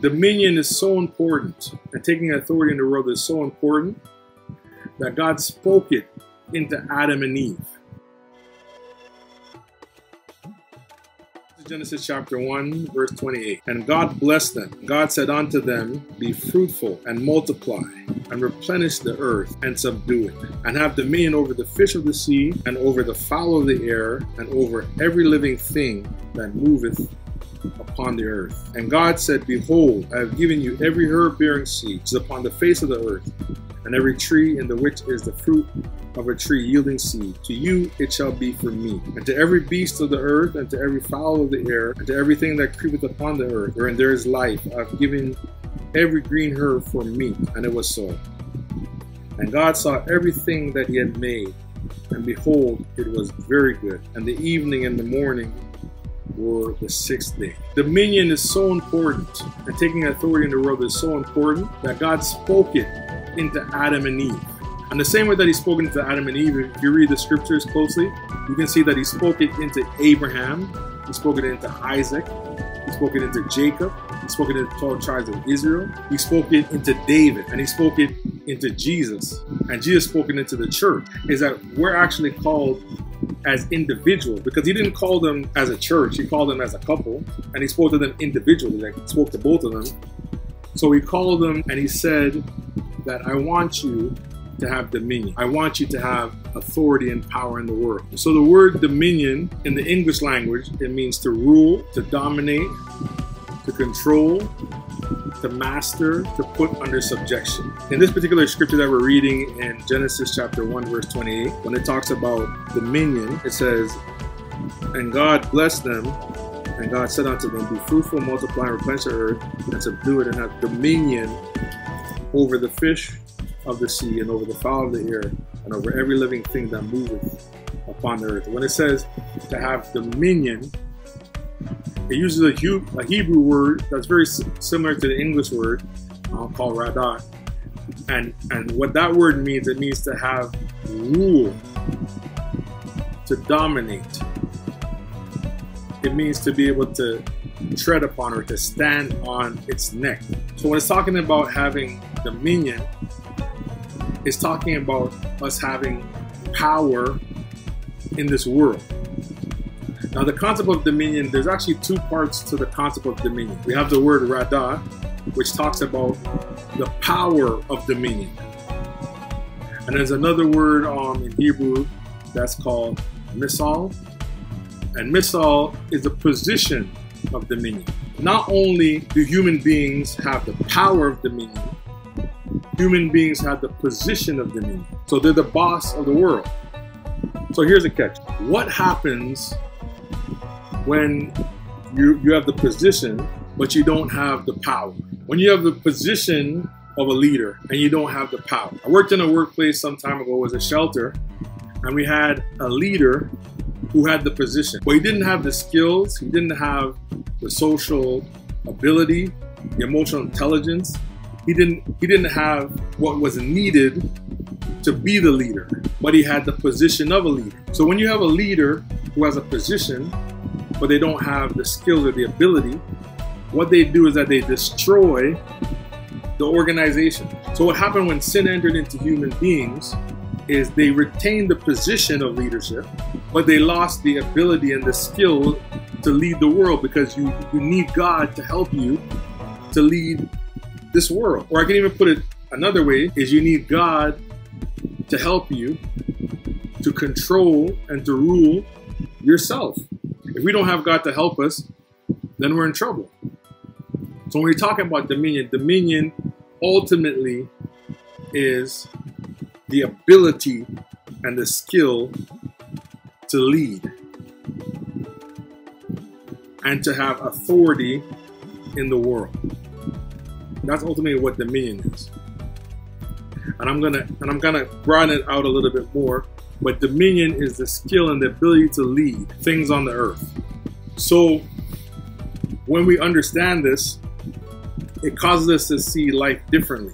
Dominion is so important, and taking authority in the world is so important that God spoke it into Adam and Eve. Genesis chapter 1, verse 28. And God blessed them. God said unto them, Be fruitful and multiply, and replenish the earth and subdue it, and have dominion over the fish of the sea, and over the fowl of the air, and over every living thing that moveth upon the earth. And God said, Behold, I have given you every herb bearing seed is upon the face of the earth, and every tree in the which is the fruit of a tree yielding seed. To you it shall be for me. And to every beast of the earth, and to every fowl of the air, and to everything that creepeth upon the earth, wherein there is life, I have given every green herb for meat. And it was so. And God saw everything that he had made, and behold, it was very good. And the evening and the morning were the sixth day. Dominion is so important, and taking authority in the world is so important that God spoke it into Adam and Eve. And the same way that he spoke into Adam and Eve, if you read the scriptures closely, you can see that he spoke it into Abraham, he spoke it into Isaac, he spoke it into Jacob, he spoke it into the 12 tribes of Israel, he spoke it into David, and he spoke it into Jesus, and Jesus spoke it into the church. Is that we're actually called as individuals because he didn't call them as a church, he called them as a couple, and he spoke to them individually, like spoke to both of them. So he called them and he said that I want you to have dominion. I want you to have authority and power in the world. So the word dominion in the English language, it means to rule, to dominate, to control, to master, to put under subjection. In this particular scripture that we're reading in Genesis chapter 1, verse 28, when it talks about dominion, it says, And God blessed them, and God said unto them, Be fruitful, multiply, and replenish the earth, and subdue it, and have dominion over the fish of the sea, and over the fowl of the air, and over every living thing that moveth upon the earth. When it says to have dominion, it uses a, Hebrew word that's very similar to the English word uh, called radah. And, and what that word means, it means to have rule, to dominate. It means to be able to tread upon or to stand on its neck. So when it's talking about having dominion, it's talking about us having power in this world. Now, the concept of dominion, there's actually two parts to the concept of dominion. We have the word radah, which talks about the power of dominion. And there's another word um, in Hebrew that's called misal. And misal is a position of dominion. Not only do human beings have the power of dominion, human beings have the position of dominion. So they're the boss of the world. So here's a catch. What happens when you, you have the position, but you don't have the power. When you have the position of a leader and you don't have the power. I worked in a workplace some time ago as a shelter, and we had a leader who had the position, but he didn't have the skills, he didn't have the social ability, the emotional intelligence. He didn't he didn't have what was needed to be the leader, but he had the position of a leader. So when you have a leader who has a position but they don't have the skills or the ability, what they do is that they destroy the organization. So what happened when sin entered into human beings is they retained the position of leadership, but they lost the ability and the skill to lead the world because you, you need God to help you to lead this world. Or I can even put it another way is you need God to help you to control and to rule yourself. If we don't have God to help us, then we're in trouble. So when we're talking about dominion, dominion ultimately is the ability and the skill to lead and to have authority in the world. That's ultimately what dominion is. And I'm gonna and I'm gonna broaden it out a little bit more but dominion is the skill and the ability to lead things on the earth. So when we understand this, it causes us to see life differently.